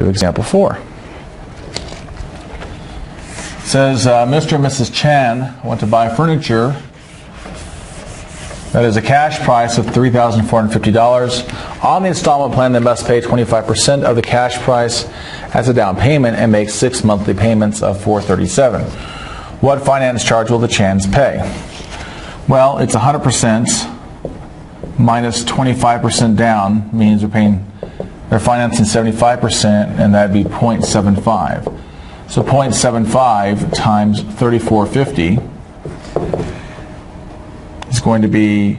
to example 4. It says uh, Mr. and Mrs. Chan want to buy furniture that is a cash price of $3,450. On the installment plan, they must pay 25% of the cash price as a down payment and make six monthly payments of 437. What finance charge will the Chans pay? Well, it's 100% minus 25% down means we're paying they're financing 75% and that'd be 0.75. So 0.75 times 3450 is going to be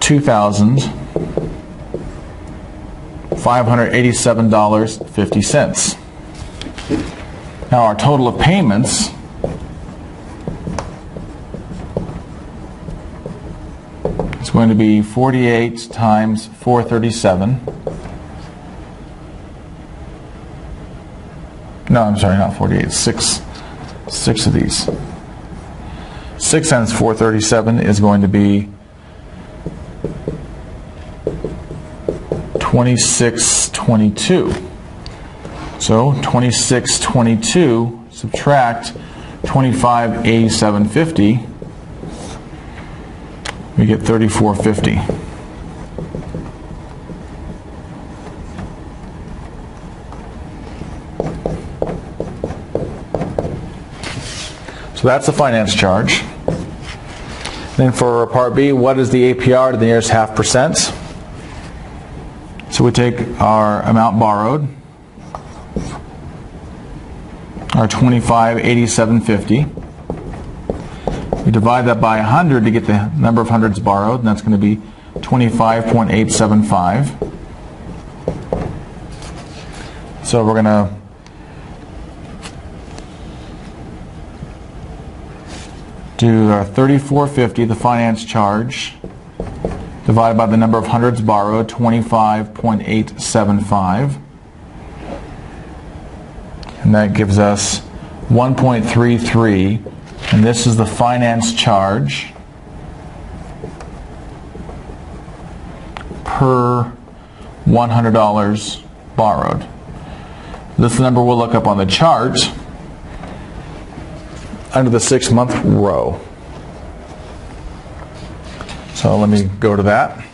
$2,587.50. Now our total of payments is going to be 48 times 437. No, I'm sorry, not 48. Six, six of these. 6 times 437 is going to be 2622. So 2622 subtract 258750 we get 3450. So that's the finance charge. Then for part B, what is the APR to the nearest half percent? So we take our amount borrowed, our 258750. We divide that by 100 to get the number of hundreds borrowed, and that's going to be 25.875. So we're going to do uh, 3450, the finance charge, divided by the number of hundreds borrowed, 25.875. And that gives us 1.33, and this is the finance charge per $100 borrowed. This number we'll look up on the chart under the six month row. So let me go to that.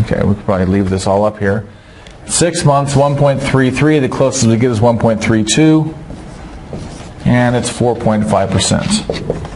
Okay, we could probably leave this all up here. Six months, 1.33. The closest we get is 1.32. And it's 4.5%.